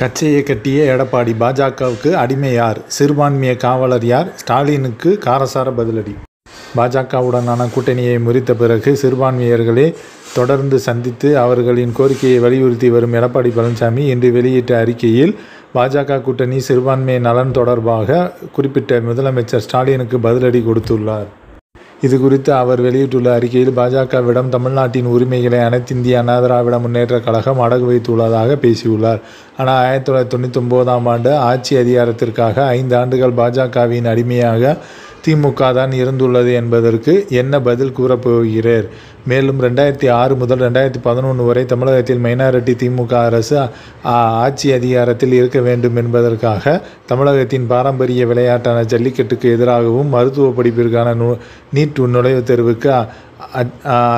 கச்சையை கட்டிய எடப்பாடி பாஜகவுக்கு அடிமை யார் சிறுபான்மைய காவலர் யார்? ஸ்டாலினுக்கு காரசார பதிலடி. பாஜகவுடனான கூட்டணியை முறித்த பிறகு சிறுபான்மையர்களே தொடர்ந்து சந்தித்து அவர்களின் கோரிக்கையை வலியுறுத்தி வரும் எடப்பாடி பழனிசாமி இன்று வெளியிட்ட அறிக்கையில் பாஜக கூட்டணி சிறுபான்மை நலன் தொடர்பாக குறிப்பிட்ட முதலமைச்சர் ஸ்டாலினுக்கு பதிலடி கொடுத்துள்ளார். இது குறித்து அவர் வெளியிட்டுள்ள அறிக்கையில் பாஜகவிடம் தமிழ்நாட்டின் உரிமைகளை அனைத்திந்திய அண்ணா திராவிட முன்னேற்ற கழகம் அடகு வைத்துள்ளதாக பேசியுள்ளார். ஆனால் ஆயிரத்தி தொள்ளாயிரத்தி தொண்ணூற்றி ஒம்போதாம் ஆண்டு ஆட்சி அதிகாரத்திற்காக ஐந்து ஆண்டுகள் பாஜகவின் அடிமையாக திமுக தான் இருந்துள்ளது என்பதற்கு என்ன பதில் கூறப்போகிறீர் மேலும் ரெண்டாயிரத்தி ஆறு முதல் ரெண்டாயிரத்தி பதினொன்று வரை தமிழகத்தில் மைனாரிட்டி திமுக அரசு ஆட்சி அதிகாரத்தில் இருக்க வேண்டும் என்பதற்காக தமிழகத்தின் பாரம்பரிய விளையாட்டான ஜல்லிக்கட்டுக்கு எதிராகவும் மருத்துவ படிப்பிற்கான நு நீட் நுழைவுத் தேர்வுக்கு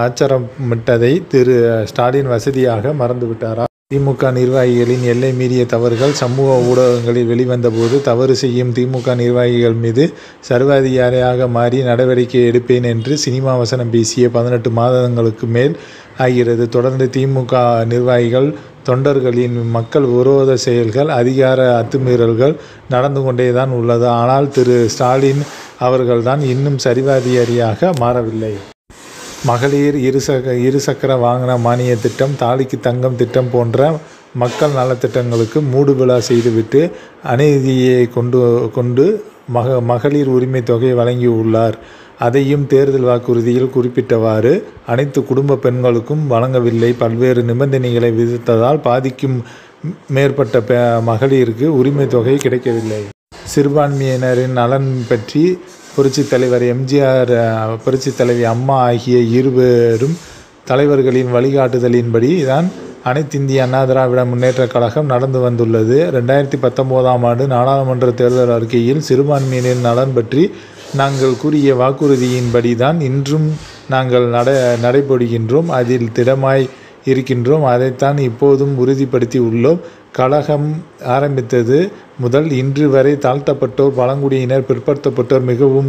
அச்சரமிட்டதை திரு ஸ்டாலின் வசதியாக மறந்துவிட்டாரா? திமுக நிர்வாகிகளின் எல்லை மீறிய தவறுகள் சமூக ஊடகங்களில் வெளிவந்தபோது தவறு செய்யும் திமுக நிர்வாகிகள் மீது சர்வாதிகாரியாக மாறி நடவடிக்கை எடுப்பேன் என்று சினிமா வசனம் பேசிய பதினெட்டு மாதங்களுக்கு மேல் ஆகிறது. தொடர்ந்து திமுக நிர்வாகிகள் தொண்டர்களின் மக்கள் விரோத செயல்கள் அதிகார அத்துமீறல்கள் நடந்து கொண்டே தான் உள்ளது. ஆனால் திரு ஸ்டாலின் அவர்கள்தான் இன்னும் சரிவாதிகாரியாக மாறவில்லை. மகளிர் இருசக இருசக்கர வாகன மானிய திட்டம் தாலிக்கு தங்கம் திட்டம் போன்ற மக்கள் நலத்திட்டங்களுக்கு மூடுவிழா செய்துவிட்டு அநீதியை கொண்டு கொண்டு மக மகளிர் உரிமை தொகை வழங்கியுள்ளார். அதையும் தேர்தல் வாக்குறுதியில் குறிப்பிட்டவாறு அனைத்து குடும்ப பெண்களுக்கும் வழங்கவில்லை. பல்வேறு நிபந்தனைகளை விதித்ததால் பாதிக்கும் மேற்பட்ட பெ மகளிருக்கு உரிமை தொகை கிடைக்கவில்லை. சிறுபான்மையினரின் நலன் பற்றி புரட்சித் தலைவர் எம்ஜிஆர் புரட்சி தலைவி அம்மா ஆகிய இருவரும் தலைவர்களின் வழிகாட்டுதலின்படி தான் அனைத்திந்திய அண்ணா திராவிட முன்னேற்றக் கழகம் நடந்து வந்துள்ளது. ரெண்டாயிரத்தி பத்தொம்போதாம் ஆண்டு நாடாளுமன்ற தேர்தல் அறிக்கையில் சிறுபான்மையினரின் நலன் பற்றி நாங்கள் கூறிய வாக்குறுதியின்படி தான் இன்றும் நாங்கள் நட நடைபெறுகின்றோம். அதில் திடமாய் இருக்கின்றோம். அதைத்தான் இப்போதும் உறுதிப்படுத்தி உள்ளோம். கழகம் ஆரம்பித்தது முதல் இன்று வரை தாழ்த்தப்பட்டோர் பழங்குடியினர் பிற்படுத்தப்பட்டோர் மிகவும்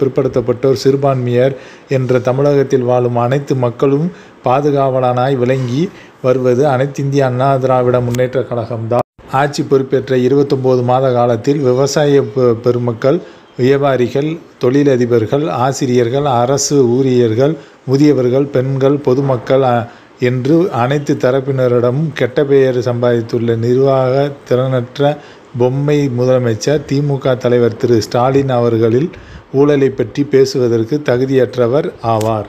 பிற்படுத்தப்பட்டோர் சிறுபான்மையர் என்ற தமிழகத்தில் வாழும் அனைத்து மக்களும் பாதுகாவலனாய் விளங்கி வருவது அனைத்திந்திய அண்ணா திராவிட முன்னேற்ற கழகம்தான். ஆட்சி பொறுப்பேற்ற இருபத்தொம்போது மாத காலத்தில் விவசாய பெருமக்கள் வியாபாரிகள் தொழிலதிபர்கள் ஆசிரியர்கள் அரசு ஊழியர்கள் முதியவர்கள் பெண்கள் பொதுமக்கள் என்று அனைத்து தரப்பினரிடமும் கெட்ட பெயர் சம்பாதித்துள்ள நிர்வாக திறனற்ற பொம்மை முதலமைச்சர் திமுக தலைவர் திரு. ஸ்டாலின் அவர்களில் ஊழலை பற்றி பேசுவதற்கு தகுதியற்றவர் ஆவார்.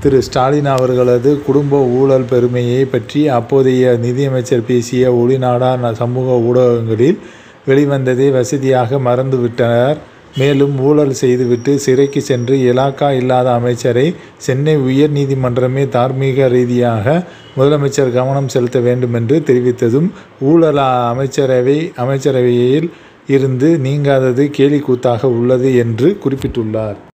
திரு. ஸ்டாலின் அவர்களது குடும்ப ஊழல் பெருமையை பற்றி அப்போதைய நிதியமைச்சர் பேசிய ஒளிநாடா சமூக ஊடகங்களில் வெளிவந்ததை வசதியாக மறந்துவிட்டனர். மேலும் ஊழல் செய்துவிட்டு சிறைக்கு சென்று இலாக்கா இல்லாத அமைச்சரை சென்னை உயர் நீதிமன்றமே தார்மீக ரீதியாக முதலமைச்சர் கவனம் செலுத்த வேண்டும் என்று தெரிவித்ததும் ஊழல் அமைச்சரவை அமைச்சரவையில் இருந்து நீங்காதது கேலிக்கூத்தாக உள்ளது என்று குறிப்பிட்டுள்ளார்.